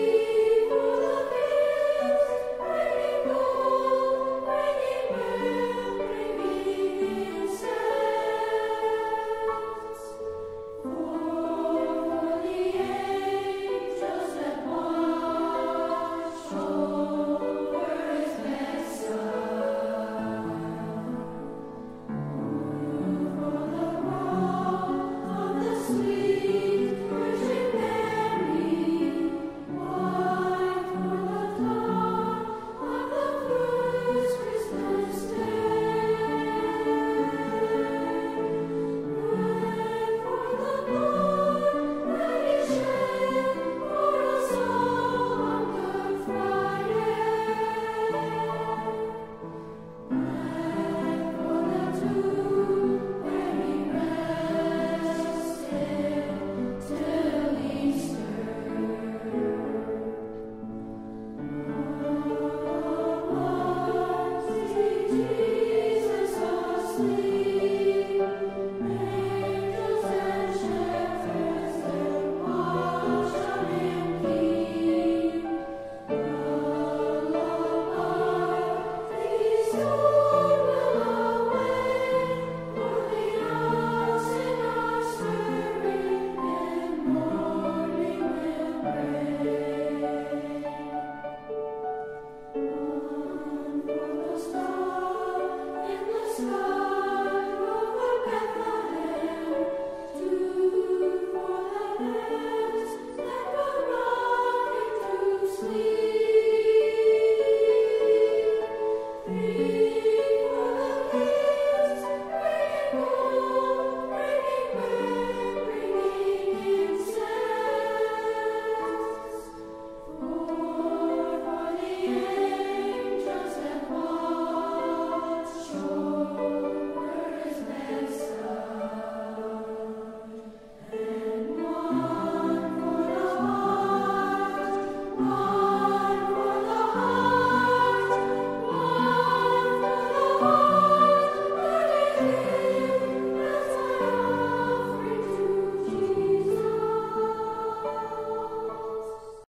you.